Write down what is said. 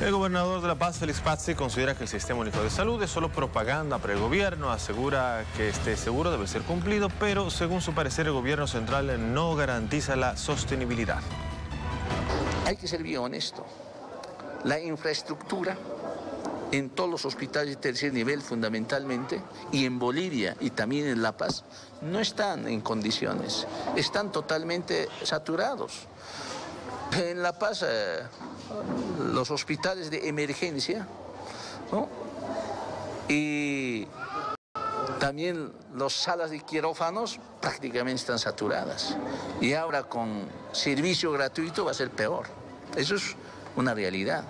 El gobernador de La Paz, Félix Pazzi, considera que el Sistema Único de Salud es solo propaganda para el gobierno. Asegura que este seguro debe ser cumplido, pero según su parecer el gobierno central no garantiza la sostenibilidad. Hay que ser bien honesto. La infraestructura en todos los hospitales de tercer nivel fundamentalmente, y en Bolivia y también en La Paz, no están en condiciones, están totalmente saturados. En La Paz, eh, los hospitales de emergencia, y también las salas de quirófanos prácticamente están saturadas. Y ahora con servicio gratuito va a ser peor. Eso es una realidad.